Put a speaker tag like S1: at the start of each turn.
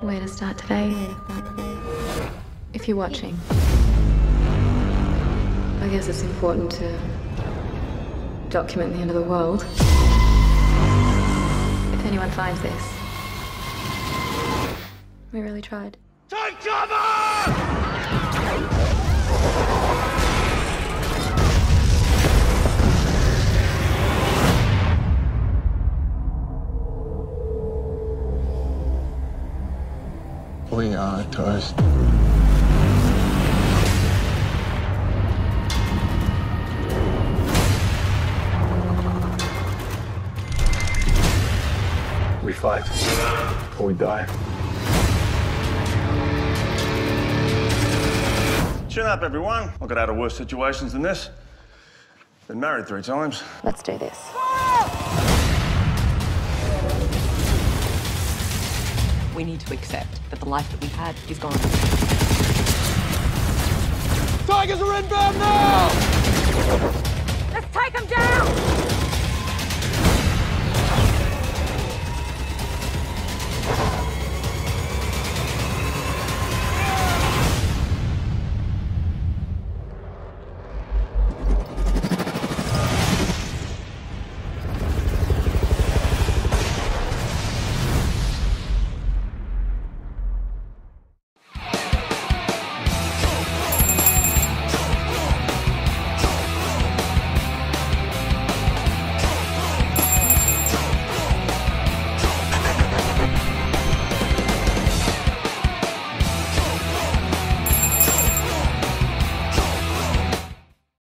S1: Way to start today. If you're watching, I guess it's important to document the end of the world. If anyone finds this, we really tried.
S2: Take cover!
S3: We are toast.
S4: We fight or we die.
S2: Chin up, everyone. I've got out of worse situations than this. Been married three times.
S1: Let's do this.
S5: We need to accept that the life that we had is gone.
S2: Tigers are inbound now!